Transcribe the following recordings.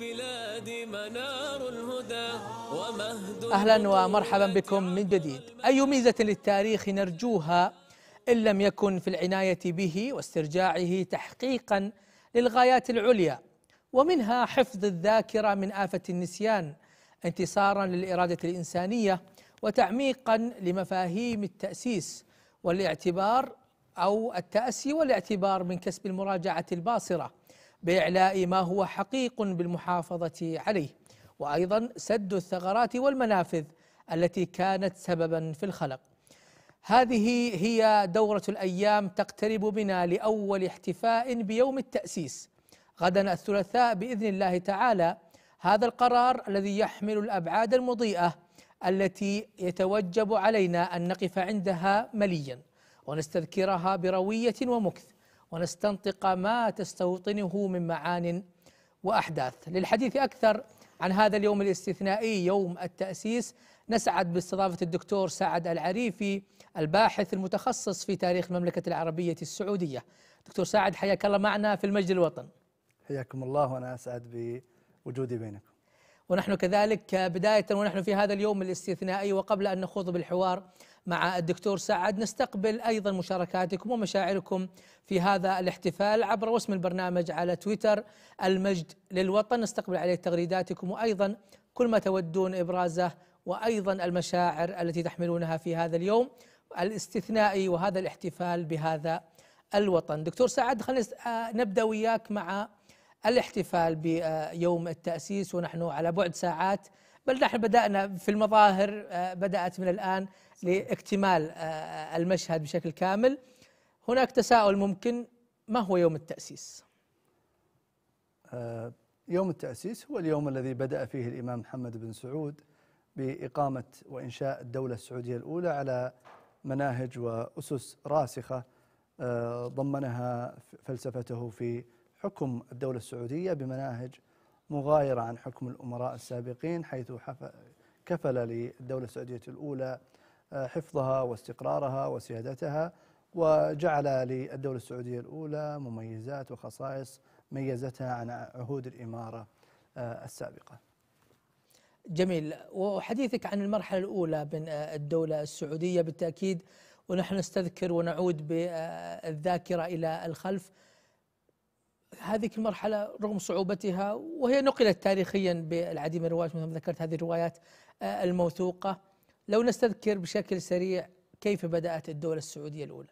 بلادي منار الهدى ومهد أهلا ومرحبا بكم من جديد. أي ميزة للتاريخ نرجوها إن لم يكن في العناية به واسترجاعه تحقيقا للغايات العليا ومنها حفظ الذاكرة من آفة النسيان انتصارا للإرادة الإنسانية وتعميقا لمفاهيم التأسيس والاعتبار أو التأسي والاعتبار من كسب المراجعة الباصرة. بإعلاء ما هو حقيق بالمحافظة عليه. وأيضا سد الثغرات والمنافذ التي كانت سببا في الخلق. هذه هي دورة الأيام تقترب بنا لأول احتفاء بيوم التأسيس. غدا الثلاثاء بإذن الله تعالى. هذا القرار الذي يحمل الأبعاد المضيئة التي يتوجب علينا أن نقف عندها مليا. ونستذكرها بروية ومكث. ونستنطق ما تستوطنه من معان وأحداث. للحديث أكثر عن هذا اليوم الاستثنائي يوم التأسيس نسعد باستضافة الدكتور سعد العريفي الباحث المتخصص في تاريخ المملكة العربية السعودية. دكتور سعد حياك الله معنا في المجد الوطن. حياكم الله وأنا أسعد بوجودي بينكم. ونحن كذلك بداية ونحن في هذا اليوم الاستثنائي وقبل أن نخوض بالحوار مع الدكتور سعد. نستقبل أيضا مشاركاتكم ومشاعركم في هذا الاحتفال عبر وسم البرنامج على تويتر المجد للوطن. نستقبل عليه تغريداتكم وأيضا كل ما تودون إبرازه وأيضا المشاعر التي تحملونها في هذا اليوم الاستثنائي وهذا الاحتفال بهذا الوطن. دكتور سعد خلينا نبدأ وياك مع الاحتفال بيوم التأسيس. ونحن على بعد ساعات بل نحن بدأنا في المظاهر بدأت من الآن لاكتمال المشهد بشكل كامل. هناك تساؤل ممكن ما هو يوم التأسيس؟ يوم التأسيس هو اليوم الذي بدأ فيه الإمام محمد بن سعود بإقامة وإنشاء الدولة السعودية الأولى على مناهج وأسس راسخة ضمنها فلسفته في حكم الدولة السعودية بمناهج مغايرة عن حكم الأمراء السابقين حيث كفل للدولة السعودية الأولى حفظها واستقرارها وسيادتها وجعل للدولة السعودية الأولى مميزات وخصائص ميزتها عن عهود الإمارة السابقة. جميل. وحديثك عن المرحلة الأولى من الدولة السعودية بالتأكيد ونحن نستذكر ونعود بالذاكرة إلى الخلف. هذه المرحلة رغم صعوبتها وهي نقلت تاريخيا بالعديد من الروايات مثل ما ذكرت هذه الروايات الموثوقة. لو نستذكر بشكل سريع كيف بدأت الدولة السعودية الأولى؟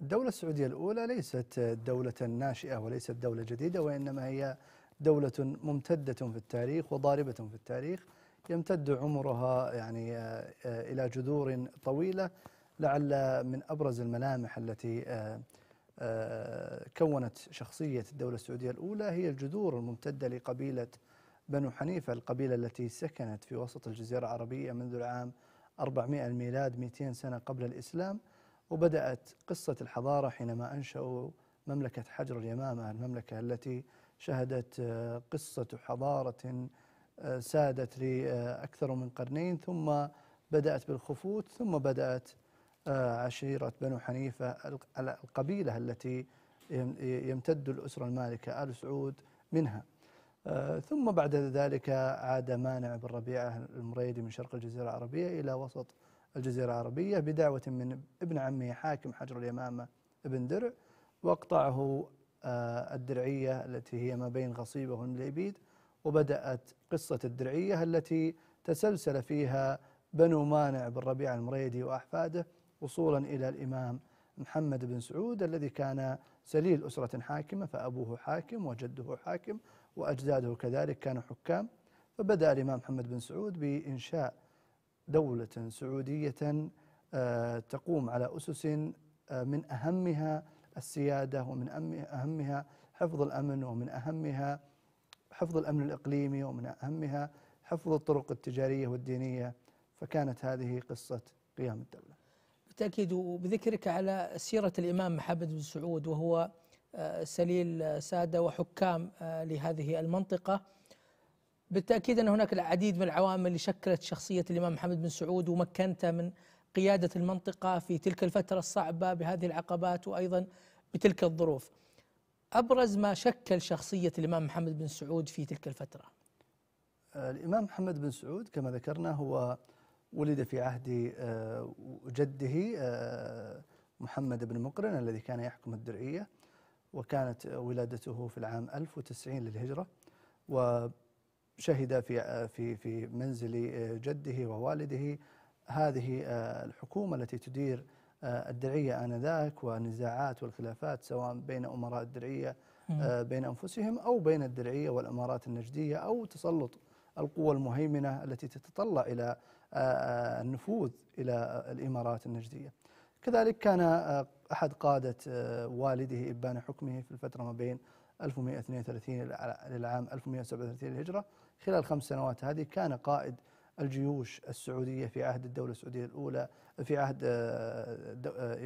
الدولة السعودية الأولى ليست دولة ناشئة وليست دولة جديدة وإنما هي دولة ممتدة في التاريخ وضاربة في التاريخ. يمتد عمرها يعني إلى جذور طويلة لعل من أبرز الملامح التي كونت شخصية الدولة السعودية الأولى هي الجذور الممتدة لقبيلة بنو حنيفة القبيلة التي سكنت في وسط الجزيرة العربية منذ العام 400 الميلاد 200 سنة قبل الإسلام وبدأت قصة الحضارة حينما أنشأوا مملكة حجر اليمامة المملكة التي شهدت قصة حضارة سادت لأكثر من قرنين ثم بدأت بالخفوت ثم بدأت عشيرة بنو حنيفة القبيلة التي يمتد الأسرة المالكة آل سعود منها. ثم بعد ذلك عاد مانع بن ربيعة المريدي من شرق الجزيرة العربية إلى وسط الجزيرة العربية بدعوة من ابن عمه حاكم حجر اليمامة ابن درع واقطعه الدرعية التي هي ما بين غصيبة والمليبيد وبدأت قصة الدرعية التي تسلسل فيها بنو مانع بن ربيعة المريدي وأحفاده. وصولا إلى الإمام محمد بن سعود الذي كان سليل أسرة حاكمة فأبوه حاكم وجده حاكم وأجداده كذلك كانوا حكام. فبدأ الإمام محمد بن سعود بإنشاء دولة سعودية تقوم على أسس من أهمها السيادة ومن أهمها حفظ الأمن ومن أهمها حفظ الأمن الإقليمي ومن أهمها حفظ الطرق التجارية والدينية. فكانت هذه قصة قيام الدولة. بالتأكيد وبذكرك على سيرة الإمام محمد بن سعود وهو سليل سادة وحكام لهذه المنطقة. بالتأكيد أن هناك العديد من العوامل اللي شكلت شخصية الإمام محمد بن سعود ومكنته من قيادة المنطقة في تلك الفترة الصعبة بهذه العقبات وأيضا بتلك الظروف. أبرز ما شكل شخصية الإمام محمد بن سعود في تلك الفترة. آه، الإمام محمد بن سعود كما ذكرنا هو ولد في عهد آه، جده آه، محمد بن مقرن الذي كان يحكم الدرعية وكانت ولادته في العام 1090 للهجرة وشهد في في في منزل جده ووالده. هذه الحكومة التي تدير الدرعية آنذاك والنزاعات والخلافات سواء بين أمراء الدرعية بين أنفسهم أو بين الدرعية والإمارات النجدية أو تسلط القوى المهيمنة التي تتطلع إلى النفوذ إلى الإمارات النجدية. كذلك كان أحد قادة والده إبان حكمه في الفترة ما بين 1132 للعام 1137 للهجرة. خلال خمس سنوات هذه كان قائد الجيوش السعودية في عهد الدولة السعودية الأولى في عهد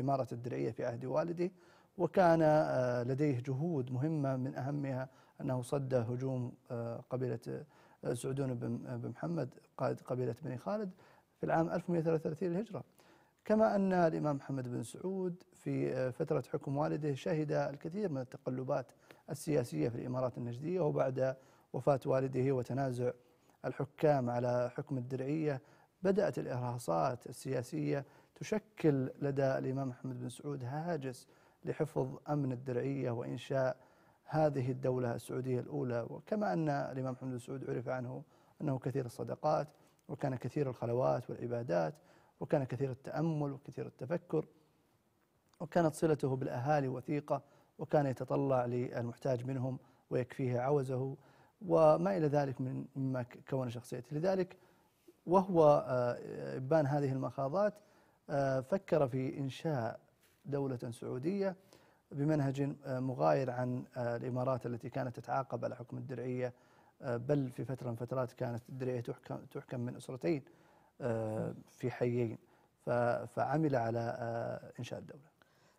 إمارة الدرعية في عهد والده. وكان لديه جهود مهمة من أهمها أنه صد هجوم قبيلة سعدون بن محمد قائد قبيلة بني خالد في العام 1133 للهجرة. كما أن الإمام محمد بن سعود في فترة حكم والده شهد الكثير من التقلبات السياسية في الإمارات النجدية وبعد وفاة والده وتنازع الحكام على حكم الدرعية بدأت الإرهاصات السياسية تشكل لدى الإمام محمد بن سعود هاجس لحفظ أمن الدرعية وإنشاء هذه الدولة السعودية الأولى. وكما أن الإمام محمد سعود عرف عنه أنه كثير الصدقات وكان كثير الخلوات والعبادات وكان كثير التأمل وكثير التفكر وكانت صلته بالأهالي وثيقة وكان يتطلع للمحتاج منهم ويكفيه عوزه وما إلى ذلك من مما كون شخصيته. لذلك وهو آه، إبان هذه المخاضات آه، فكر في إنشاء دولة سعودية بمنهج آه، مغاير عن الإمارات التي كانت تتعاقب على حكم الدرعية بل في فترة من فترات كانت الدرعية تحكم, تحكم من أسرتين في حيين. فعمل على إنشاء الدولة.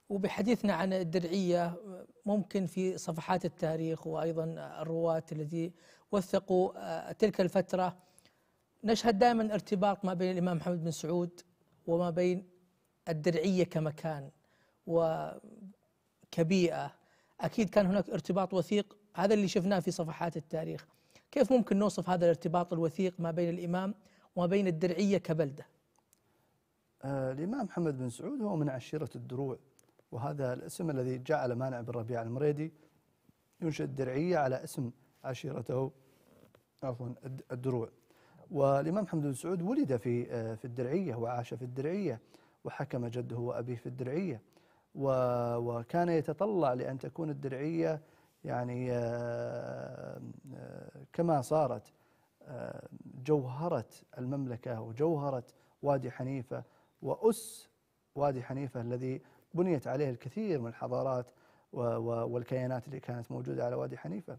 وبحديثنا عن الدرعية ممكن في صفحات التاريخ وأيضا الرواة الذي وثقوا آه، تلك الفترة نشهد دائما ارتباط ما بين الإمام محمد بن سعود وما بين الدرعية كمكان. وكبيئة أكيد كان هناك ارتباط وثيق هذا اللي شفناه في صفحات التاريخ. كيف ممكن نوصف هذا الارتباط الوثيق ما بين الإمام وما بين الدرعية كبلدة؟ آه الإمام محمد بن سعود هو من عشيرة الدروع وهذا الاسم الذي جعل مانع بن ربيع المريدي ينشئ الدرعية على اسم عشيرته عفوا الدروع. والإمام محمد بن سعود ولد في آه، في الدرعية وعاش في الدرعية وحكم جده وأبيه في الدرعية. وكان يتطلع لأن تكون الدرعية يعني آه، آه، كما صارت جوهرة المملكة وجوهرة وادي حنيفة وأس وادي حنيفة الذي بنيت عليه الكثير من الحضارات والكيانات اللي كانت موجودة على وادي حنيفة.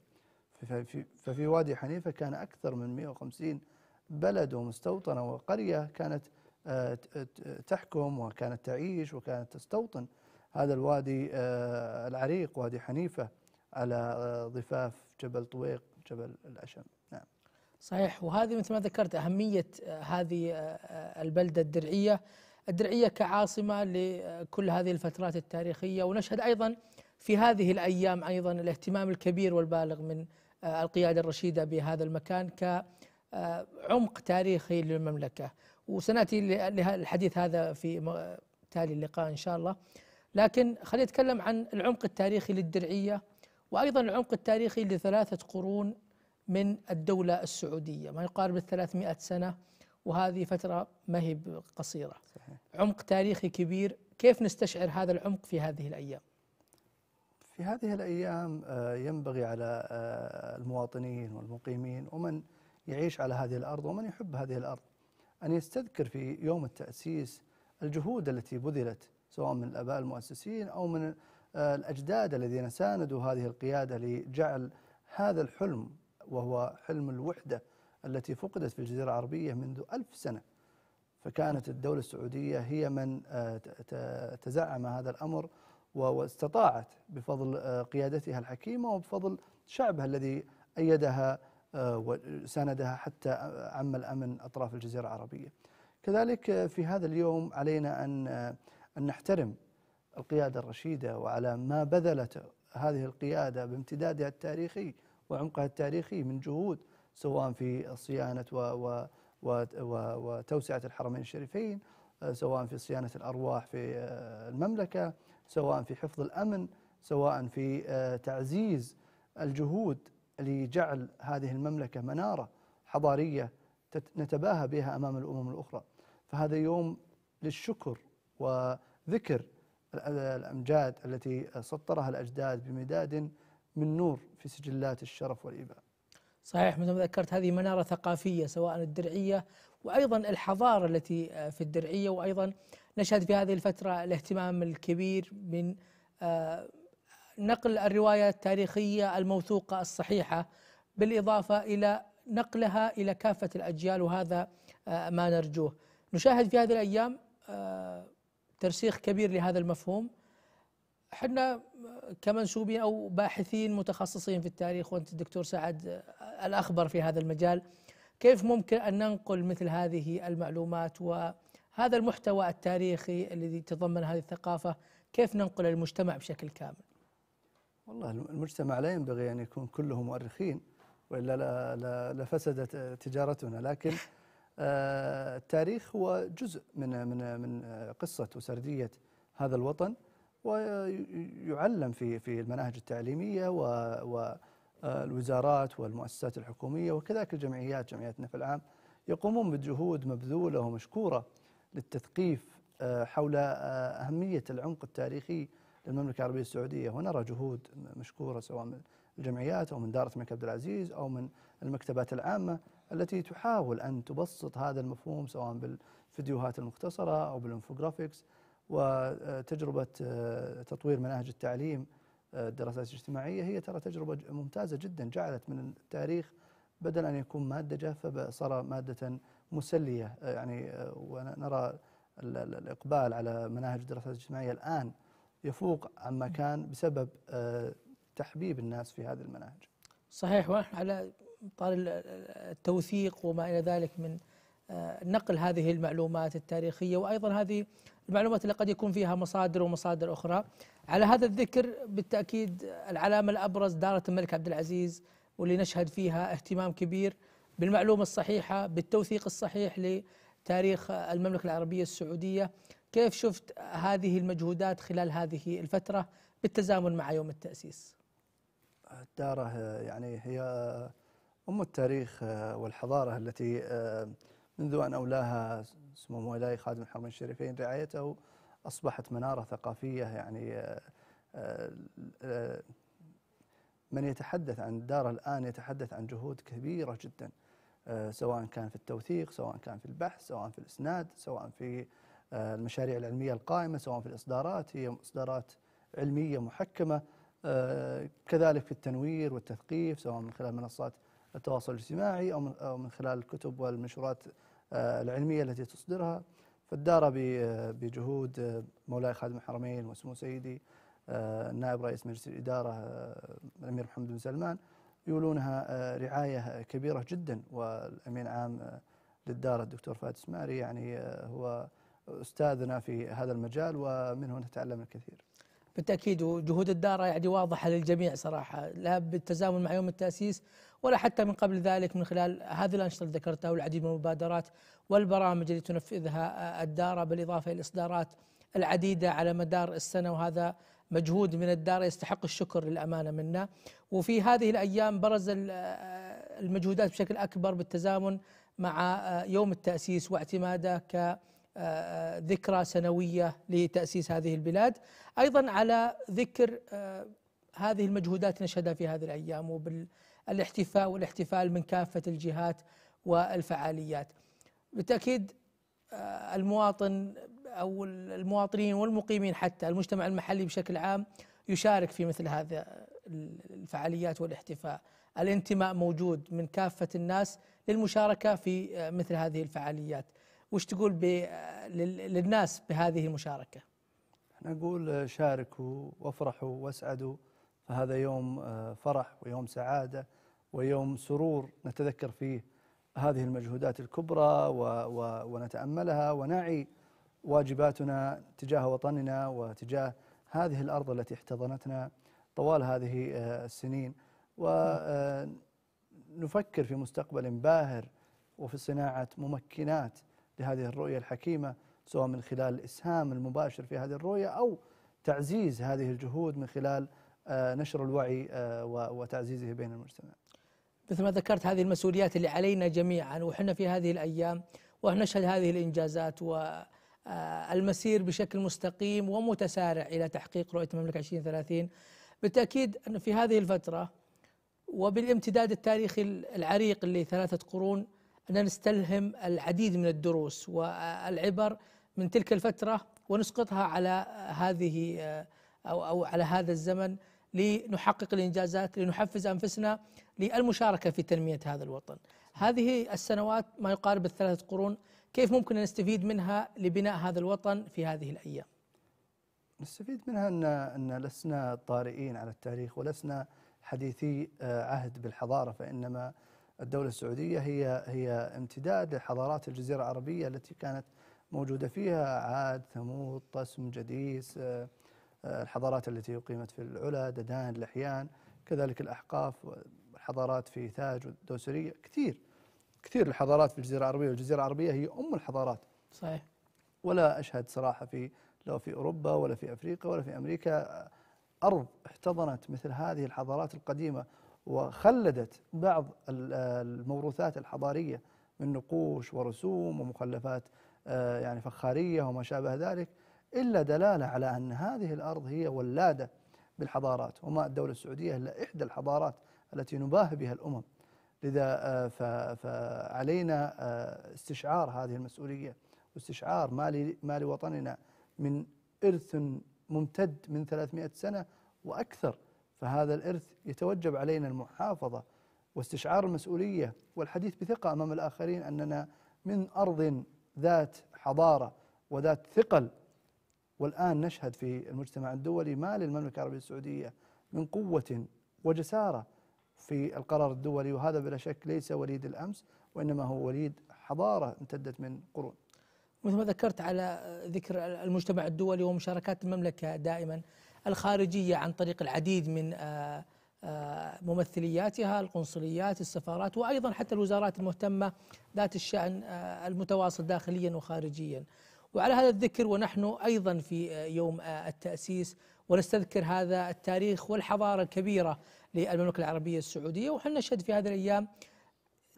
ففي وادي حنيفة كان أكثر من 150 بلد ومستوطنة وقرية كانت آه، تحكم وكانت تعيش وكانت تستوطن هذا الوادي آه، العريق وادي حنيفة على آه، ضفاف جبل طويق جبل الأشم. نعم. صحيح. وهذه مثل ما ذكرت أهمية هذه البلدة الدرعية. الدرعية كعاصمة لكل هذه الفترات التاريخية. ونشهد أيضا في هذه الأيام أيضا الاهتمام الكبير والبالغ من آه، القيادة الرشيدة بهذا المكان كعمق تاريخي للمملكة. وسنأتي للحديث هذا في تالي اللقاء إن شاء الله. لكن خلينا نتكلم عن العمق التاريخي للدرعية وأيضا العمق التاريخي لثلاثة قرون من الدولة السعودية. ما يقارب الثلاثمائة سنة وهذه فترة ما هي قصيرة. صحيح. عمق تاريخي كبير. كيف نستشعر هذا العمق في هذه الأيام؟ في هذه الأيام آه، ينبغي على آه، المواطنين والمقيمين ومن يعيش على هذه الأرض ومن يحب هذه الأرض أن يستذكر في يوم التأسيس الجهود التي بذلت سواء من الآباء المؤسسين أو من آه، الأجداد الذين ساندوا هذه القيادة لجعل هذا الحلم وهو حلم الوحدة التي فقدت في الجزيرة العربية منذ ألف سنة. فكانت الدولة السعودية هي من آه، تزعم هذا الأمر واستطاعت بفضل آه، قيادتها الحكيمة وبفضل شعبها الذي أيدها وساندها حتى عم الأمن أطراف الجزيرة العربية. كذلك في هذا اليوم علينا أن أن نحترم القيادة الرشيدة وعلى ما بذلت هذه القيادة بامتدادها التاريخي وعمقها التاريخي من جهود سواء في صيانة و و و وتوسعة الحرمين الشريفين سواء في صيانة الأرواح في المملكة سواء في حفظ الأمن سواء في تعزيز الجهود لجعل هذه المملكة منارة حضارية نتباهى بها أمام الأمم الأخرى. فهذا يوم للشكر وذكر الأمجاد التي سطرها الأجداد بمداد من نور في سجلات الشرف والإباء صحيح مثل ما ذكرت هذه منارة ثقافية سواء الدرعية وأيضا الحضارة التي في الدرعية وأيضا نشهد في هذه الفترة الاهتمام الكبير من آه، نقل الرواية التاريخية الموثوقة الصحيحة بالإضافة إلى نقلها إلى كافة الأجيال وهذا آه، ما نرجوه. نشاهد في هذه الأيام آه، ترسيخ كبير لهذا المفهوم إحنا كمنسوبين أو باحثين متخصصين في التاريخ وأنت الدكتور سعد الأخبر في هذا المجال كيف ممكن أن ننقل مثل هذه المعلومات وهذا المحتوى التاريخي الذي يتضمن هذه الثقافة كيف ننقل المجتمع بشكل كامل؟ والله المجتمع لا ينبغي أن يكون كله مؤرخين وإلا لفسدت تجارتنا لكن التاريخ هو جزء من من من قصة وسردية هذا الوطن ويعلم في في المناهج التعليمية والوزارات والمؤسسات الحكومية وكذلك الجمعيات جمعيات النفع العام يقومون بجهود مبذولة ومشكورة للتثقيف آه، حول آه، أهمية العمق التاريخي للمملكة العربية السعودية. ونرى جهود مشكورة سواء من الجمعيات أو من دائره الملك عبد العزيز أو من المكتبات العامة التي تحاول أن تبسط هذا المفهوم سواء بالفيديوهات المختصرة أو بالانفوجرافيكس وتجربة آه، تطوير مناهج التعليم آه، الدراسات الاجتماعية. هي ترى تجربة ممتازة جدا جعلت من التاريخ بدل أن يكون مادة جافة صار مادة مسلية. آه، يعني ونرى الإقبال على مناهج الدراسات الاجتماعية الآن يفوق عما كان بسبب تحبيب الناس في هذه المناهج. صحيح. ونحن طال التوثيق وما إلى ذلك من نقل هذه المعلومات التاريخية وأيضا هذه المعلومات اللي قد يكون فيها مصادر ومصادر أخرى. على هذا الذكر بالتأكيد العلامة الأبرز دارة الملك عبد العزيز واللي نشهد فيها اهتمام كبير بالمعلومة الصحيحة بالتوثيق الصحيح لتاريخ المملكة العربية السعودية. كيف شفت هذه المجهودات خلال هذه الفترة بالتزامن مع يوم التأسيس؟ الدارة يعني هي أم التاريخ والحضارة التي منذ أن أولاها سمو مولاي خادم الحرمين الشريفين رعايته أصبحت منارة ثقافية يعني آه، آه، من يتحدث عن الدار الآن يتحدث عن جهود كبيرة جدا آه، سواء كان في التوثيق سواء كان في البحث سواء في الإسناد سواء في المشاريع العلمية القائمة سواء في الإصدارات هي إصدارات علمية محكمة كذلك في التنوير والتثقيف سواء من خلال منصات التواصل الاجتماعي أو من خلال الكتب والمنشورات آه، العلمية التي تصدرها. فالدار بجهود آه، مولاي خادم الحرمين وسمو سيدي آه، النائب رئيس مجلس الإدارة الأمير محمد بن سلمان يولونها رعاية كبيرة جدا. والأمين عام للدار الدكتور فهد اسماري يعني هو أستاذنا في هذا المجال ومنه نتعلم الكثير. بالتأكيد وجهود الدارة يعني واضحة للجميع صراحة. لا بالتزامن مع يوم التأسيس ولا حتى من قبل ذلك من خلال هذه الأنشطة اللي ذكرتها والعديد من المبادرات والبرامج اللي تنفذها الدارة بالإضافة إلى الإصدارات العديدة على مدار السنة وهذا مجهود من الدار يستحق الشكر للأمانة منا وفي هذه الأيام برز المجهودات بشكل أكبر بالتزامن مع يوم التأسيس واعتماده ك ذكرى سنوية لتأسيس هذه البلاد. أيضا على ذكر هذه المجهودات نشهدها في هذه الأيام وبالاحتفاء والاحتفال من كافة الجهات والفعاليات. بالتأكيد المواطن أو المواطنين والمقيمين حتى المجتمع المحلي بشكل عام يشارك في مثل هذا الفعاليات والاحتفاء. الانتماء موجود من كافة الناس للمشاركة في مثل هذه الفعاليات. وش تقول للناس بهذه المشاركة؟ نقول شاركوا وافرحوا واسعدوا. فهذا يوم آه، فرح ويوم سعادة ويوم سرور نتذكر فيه هذه المجهودات الكبرى ونتأملها ونعي واجباتنا تجاه وطننا وتجاه هذه الأرض التي احتضنتنا طوال هذه آه، السنين. ونفكر في مستقبل باهر وفي صناعة ممكنات لهذه الرؤية الحكيمة سواء من خلال الإسهام المباشر في هذه الرؤية أو تعزيز هذه الجهود من خلال آه، نشر الوعي آه، وتعزيزه بين المجتمع. مثل ما ذكرت هذه المسؤوليات اللي علينا جميعا وحنا في هذه الأيام ونشهد هذه الإنجازات والمسير بشكل مستقيم ومتسارع إلى تحقيق رؤية المملكة 2030 بالتأكيد أن في هذه الفترة وبالامتداد التاريخي العريق اللي ثلاثة قرون أن نستلهم العديد من الدروس والعبر من تلك الفترة ونسقطها على هذه أو أو على هذا الزمن. لنحقق الإنجازات لنحفز أنفسنا للمشاركة في تنمية هذا الوطن. هذه السنوات ما يقارب الثلاث قرون كيف ممكن نستفيد منها لبناء هذا الوطن في هذه الأيام؟ نستفيد منها أن, أن لسنا طارئين على التاريخ ولسنا حديثي آه، عهد بالحضارة فإنما الدولة السعودية هي هي امتداد لحضارات الجزيرة العربية التي كانت موجودة فيها عاد ثمود طسم جديس آه، الحضارات التي أقيمت في العلا ددان الأحيان كذلك الأحقاف الحضارات في ثاج والدوسرية كثير كثير الحضارات في الجزيرة العربية. والجزيرة العربية هي أم الحضارات. صحيح. ولا أشهد صراحة في لو في أوروبا ولا في أفريقيا ولا في أمريكا أرض احتضنت مثل هذه الحضارات القديمة وخلدت بعض الموروثات الحضارية من نقوش ورسوم ومخلفات آه، يعني فخارية وما شابه ذلك. إلا دلالة على أن هذه الأرض هي ولادة بالحضارات وما الدولة السعودية إلا إحدى الحضارات التي نباهي بها الأمم. لذا آه، فعلينا آه، استشعار هذه المسؤولية واستشعار ما لوطننا من إرث ممتد من 300 سنة وأكثر. فهذا الإرث يتوجب علينا المحافظة واستشعار المسؤولية والحديث بثقة أمام الآخرين أننا من أرض ذات حضارة وذات ثقل والآن نشهد في المجتمع الدولي ما للمملكة العربية السعودية من قوة وجسارة في القرار الدولي وهذا بلا شك ليس وليد الأمس وإنما هو وليد حضارة امتدت من قرون. مثل ما ذكرت على ذكر المجتمع الدولي ومشاركات المملكة دائما الخارجية عن طريق العديد من آه، آه، ممثلياتها القنصليات السفارات وأيضا حتى الوزارات المهتمة ذات الشأن آه، المتواصل داخليا وخارجيا. وعلى هذا الذكر ونحن أيضا في يوم التأسيس ونستذكر هذا التاريخ والحضارة الكبيرة للمملكة العربية السعودية ونحن نشهد في هذه الأيام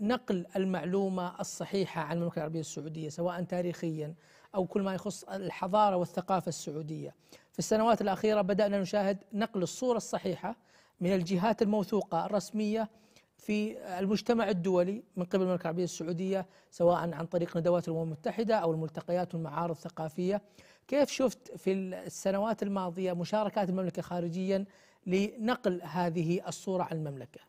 نقل المعلومة الصحيحة عن المملكة العربية السعودية سواء تاريخيا أو كل ما يخص الحضارة والثقافة السعودية. في السنوات الأخيرة بدأنا نشاهد نقل الصورة الصحيحة من الجهات الموثوقة الرسمية في المجتمع الدولي من قبل المملكة العربية السعودية سواء عن طريق ندوات الأمم المتحدة أو الملتقيات والمعارض الثقافية. كيف شفت في السنوات الماضية مشاركات المملكة خارجيا لنقل هذه الصورة عن المملكة؟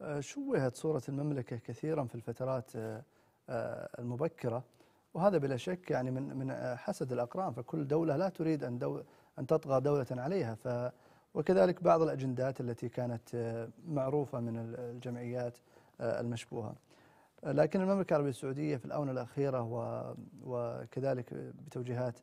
آه، شوهت صورة المملكة كثيرا في الفترات آه، آه، المبكرة وهذا بلا شك يعني من من حسد الأقران فكل دولة لا تريد أن دو أن تطغى دولة عليها ف وكذلك بعض الأجندات التي كانت معروفة من الجمعيات المشبوهة. لكن المملكة العربية السعودية في الآونة الأخيرة وكذلك بتوجيهات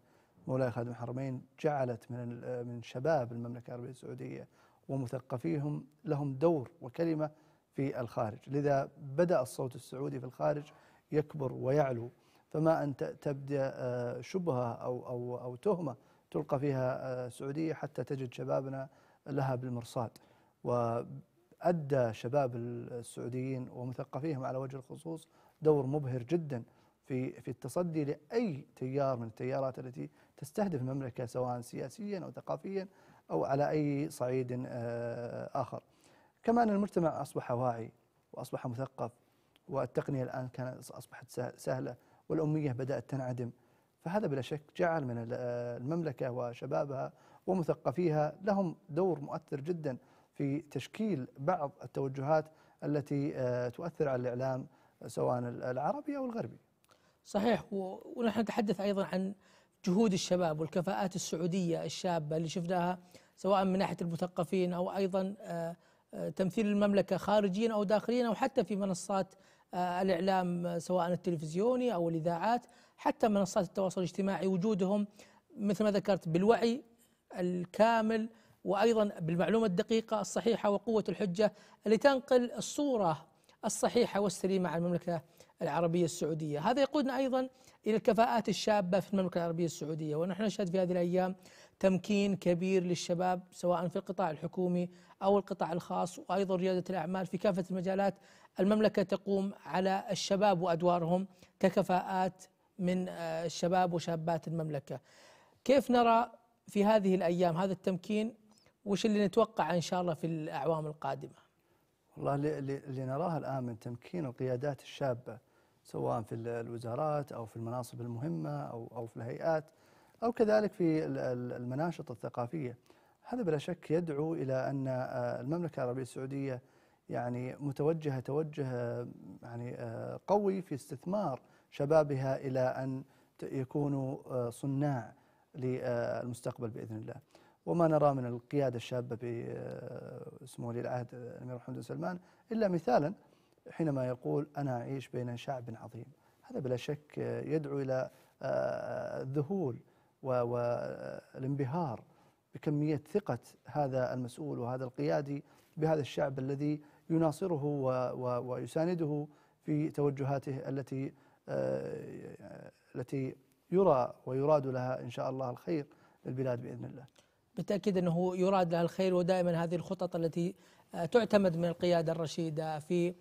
مولاي خادم الحرمين جعلت من من شباب المملكة العربية السعودية ومثقفيهم لهم دور وكلمة في الخارج. لذا بدأ الصوت السعودي في الخارج يكبر ويعلو. فما أن تبدأ آه، شبهة أو, أو, أو تهمة تلقى فيها آه، سعودية حتى تجد شبابنا لها بالمرصاد. وأدى شباب السعوديين ومثقفيهم على وجه الخصوص دور مبهر جدا في في التصدي لأي تيار من التيارات التي تستهدف المملكة سواء سياسيا أو ثقافيا أو على أي صعيد آه، آخر. كما أن المجتمع أصبح واعي وأصبح مثقف والتقنية الآن كانت أصبحت سهلة والأمية بدأت تنعدم. فهذا بلا شك جعل من المملكة وشبابها ومثقفيها لهم دور مؤثر جدا في تشكيل بعض التوجهات التي آه، تؤثر على الإعلام سواء العربي أو الغربي. صحيح. ونحن نتحدث أيضا عن جهود الشباب والكفاءات السعودية الشابة اللي شفناها سواء من ناحية المثقفين أو أيضا آه، تمثيل المملكة خارجيا أو داخليا أو حتى في منصات آه، الإعلام سواء التلفزيوني أو الإذاعات حتى منصات التواصل الاجتماعي وجودهم مثل ما ذكرت بالوعي الكامل وأيضا بالمعلومة الدقيقة الصحيحة وقوة الحجة اللي تنقل الصورة الصحيحة والسليمة عن المملكة العربية السعودية، هذا يقودنا أيضا إلى الكفاءات الشابة في المملكة العربية السعودية، ونحن نشهد في هذه الأيام تمكين كبير للشباب سواء في القطاع الحكومي أو القطاع الخاص وأيضا ريادة الأعمال في كافة المجالات المملكة تقوم على الشباب وأدوارهم ككفاءات من آه، الشباب وشابات المملكة. كيف نرى في هذه الأيام هذا التمكين وش اللي نتوقع إن شاء الله في الأعوام القادمة؟ والله اللي, نراه الآن من تمكين القيادات الشابة سواء في الوزارات أو في المناصب المهمة أو أو في الهيئات أو كذلك في المناشط الثقافية هذا بلا شك يدعو إلى أن آه، المملكة العربية السعودية يعني متوجهة توجه يعني آه، قوي في استثمار شبابها إلى أن يكونوا آه، صناع للمستقبل بإذن الله. وما نرى من القيادة الشابة بسمو ولي العهد الأمير محمد بن سلمان إلا مثالا حينما يقول أنا أعيش بين شعب عظيم. هذا بلا شك يدعو إلى الذهول والانبهار بكمية ثقة هذا المسؤول وهذا القيادي بهذا الشعب الذي يناصره ويسانده في توجهاته التي آه، التي يرى ويراد لها إن شاء الله الخير للبلاد بإذن الله. بالتأكيد أنه يراد لها الخير ودائما هذه الخطط التي آه، تعتمد من القيادة الرشيدة في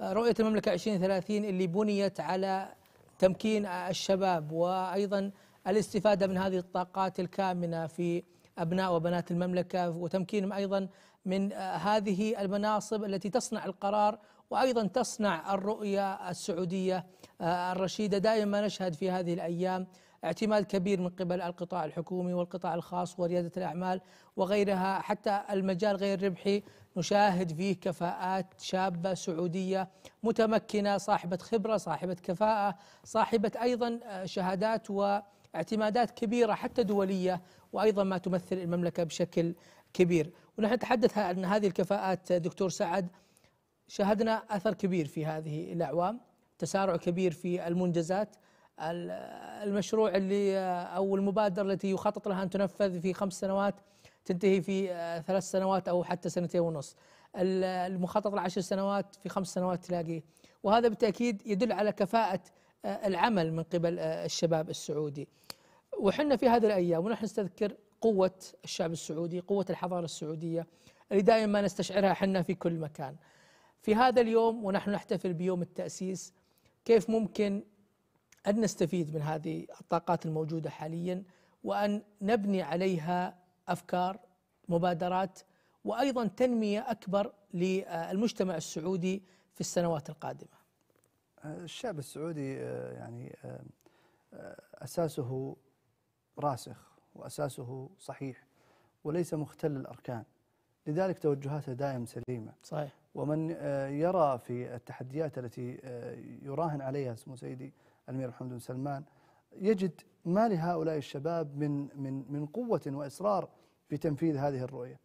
آه، رؤية المملكة 2030 اللي بنيت على تمكين الشباب وأيضا الاستفادة من هذه الطاقات الكامنة في أبناء وبنات المملكة وتمكينهم أيضا من هذه المناصب التي تصنع القرار وأيضا تصنع الرؤية السعودية آه، الرشيدة. دائما ما نشهد في هذه الأيام اعتماد كبير من قبل القطاع الحكومي والقطاع الخاص وريادة الأعمال وغيرها. حتى المجال غير ربحي نشاهد فيه كفاءات شابة سعودية متمكنة صاحبة خبرة صاحبة كفاءة صاحبة أيضا آه، شهادات واعتمادات كبيرة حتى دولية وأيضا ما تمثل المملكة بشكل كبير. ونحن نتحدث عن هذه الكفاءات دكتور سعد شاهدنا أثر كبير في هذه الأعوام تسارع كبير في المنجزات المشروع اللي أو المبادرة التي يخطط لها أن تنفذ في خمس سنوات تنتهي في ثلاث سنوات أو حتى سنتين ونص. المخطط لعشر سنوات في خمس سنوات تلاقيه. وهذا بالتأكيد يدل على كفاءة العمل من قبل الشباب السعودي وحنا في هذه الأيام ونحن نستذكر قوة الشعب السعودي قوة الحضارة السعودية اللي دائما ما نستشعرها حنا في كل مكان في هذا اليوم ونحن نحتفل بيوم التأسيس كيف ممكن أن نستفيد من هذه الطاقات الموجودة حاليا وأن نبني عليها أفكار مبادرات وأيضا تنمية أكبر للمجتمع السعودي في السنوات القادمة. الشعب السعودي آه، يعني آه، آه، أساسه راسخ وأساسه صحيح وليس مختل الأركان. لذلك توجهاته دائم سليمة. صحيح. ومن يرى في التحديات التي يراهن عليها سمو سيدي الأمير محمد بن سلمان يجد ما لهؤلاء الشباب من من من قوة وإصرار في تنفيذ هذه الرؤية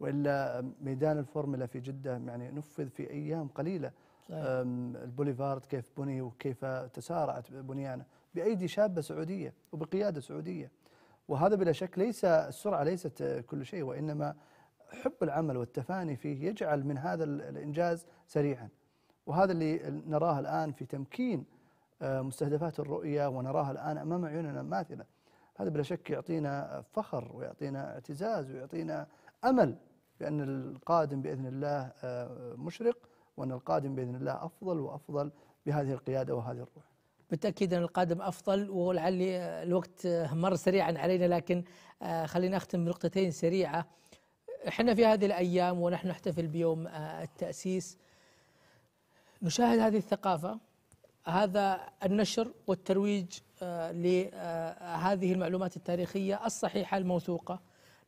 وإلا ميدان الفورمولا في جدة يعني نفذ في أيام قليلة صحيح. البوليفارد كيف بني وكيف تسارعت بنيانه. بأيدي شابة سعودية وبقيادة سعودية. وهذا بلا شك ليس السرعة ليست كل شيء وإنما حب العمل والتفاني فيه يجعل من هذا الإنجاز سريعا. وهذا اللي نراه الآن في تمكين آه، مستهدفات الرؤية ونراها الآن أمام عيوننا ماثلة. هذا بلا شك يعطينا فخر ويعطينا اعتزاز ويعطينا أمل بأن القادم بإذن الله آه، مشرق. وأن القادم بإذن الله أفضل وأفضل بهذه القيادة وهذه الروح. بالتأكيد أن القادم أفضل ولعلي الوقت مر سريعا علينا لكن آه، خلينا اختم بنقطتين سريعة. إحنا في هذه الأيام ونحن نحتفل بيوم التأسيس. نشاهد هذه الثقافة هذا النشر والترويج آه، لهذه المعلومات التاريخية الصحيحة الموثوقة.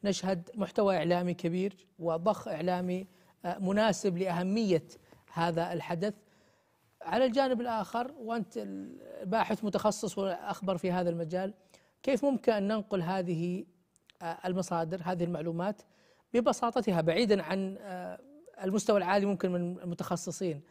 نشهد محتوى إعلامي كبير وضخ إعلامي آه، مناسب لأهمية هذا الحدث. على الجانب الآخر وأنت باحث متخصص وأخبر في هذا المجال كيف ممكن أن ننقل هذه آه، المصادر هذه المعلومات ببساطتها بعيدا عن المستوى العالي ممكن من المتخصصين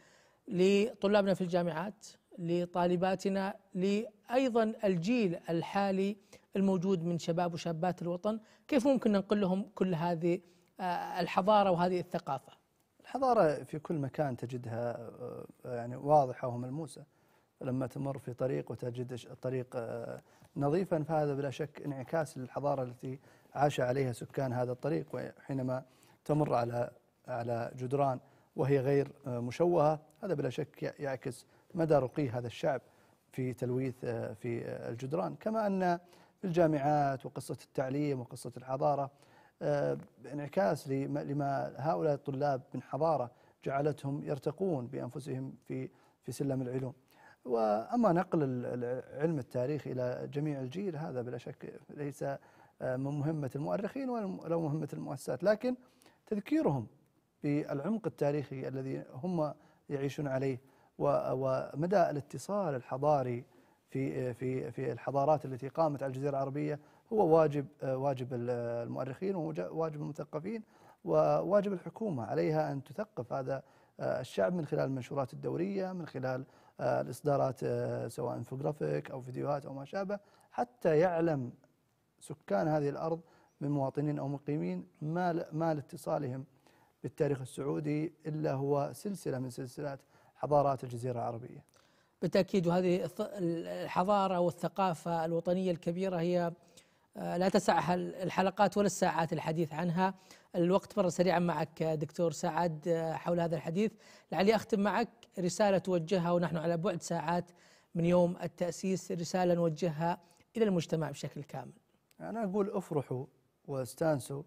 لطلابنا في الجامعات لطالباتنا لايضا الجيل الحالي الموجود من شباب وشابات الوطن. كيف ممكن ننقل لهم كل هذه آه، الحضارة وهذه الثقافة؟ الحضارة في كل مكان تجدها آه، يعني واضحة وملموسة. لما تمر في طريق وتجد الطريق آه، نظيفا فهذا بلا شك انعكاس للحضارة التي عاش عليها سكان هذا الطريق. وحينما تمر على على جدران وهي غير مشوهة هذا بلا شك يعكس مدى رقي هذا الشعب في تلويث في الجدران. كما أن في الجامعات وقصة التعليم وقصة الحضارة انعكاس لما هؤلاء الطلاب من حضارة جعلتهم يرتقون بأنفسهم في في سلم العلوم. وأما نقل العلم التاريخ إلى جميع الجيل هذا بلا شك ليس من مهمة المؤرخين ولا مهمة المؤسسات. لكن تذكيرهم بالعمق التاريخي الذي هم يعيشون عليه ومدى الاتصال الحضاري في في في الحضارات التي قامت على الجزيرة العربية هو واجب واجب المؤرخين وواجب المثقفين وواجب الحكومة عليها أن تثقف هذا الشعب من خلال المنشورات الدورية من خلال الإصدارات سواء انفوجرافيك أو فيديوهات أو ما شابه حتى يعلم سكان هذه الأرض من مواطنين أو مقيمين ما ما لاتصالهم بالتاريخ السعودي إلا هو سلسلة من سلسلات حضارات الجزيرة العربية. بالتأكيد وهذه الحضارة والثقافة الوطنية الكبيرة هي آه، لا تسعها الحلقات ولا الساعات الحديث عنها. الوقت مر سريعا معك دكتور سعد آه، حول هذا الحديث. لعلي أختم معك. رسالة توجهها ونحن على بعد ساعات من يوم التأسيس. رسالة نوجهها إلى المجتمع بشكل كامل. أنا أقول أفرحوا واستانسوا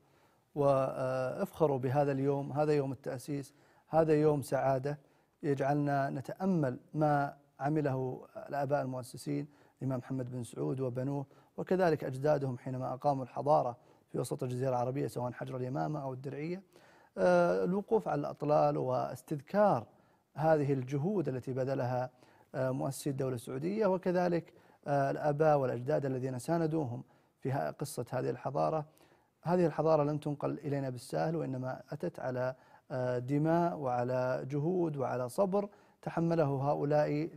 وأفخروا بهذا اليوم هذا يوم التأسيس هذا يوم سعادة. يجعلنا نتأمل ما عمله الآباء المؤسسين الإمام محمد بن سعود وبنوه وكذلك أجدادهم حينما أقاموا الحضارة في وسط الجزيرة العربية سواء حجر اليمامة أو الدرعية. آه، الوقوف على الأطلال واستذكار هذه الجهود التي بذلها آه، مؤسسي الدولة السعودية وكذلك آه، الآباء والأجداد الذين ساندوهم في قصة هذه الحضارة. هذه الحضارة لم تنقل إلينا بالسهل وإنما أتت على دماء وعلى جهود وعلى صبر تحمله هؤلاء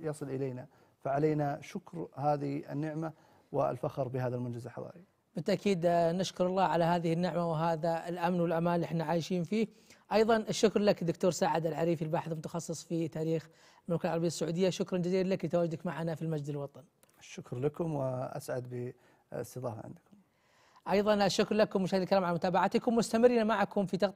ليصل إلينا. فعلينا شكر هذه النعمة والفخر بهذا المنجز الحضاري بالتأكيد نشكر الله على هذه النعمة وهذا الأمن والأمان اللي إحنا عايشين فيه. أيضا الشكر لك دكتور سعد العريفي الباحث المتخصص في تاريخ المملكة العربية السعودية. شكرا جزيلا لك لتواجدك معنا في المجد الوطن الشكر لكم وأسعد باستضافة عندكم. أيضا الشكر لكم مشاهدينا الكرام على متابعتكم. مستمرين معكم في تغطية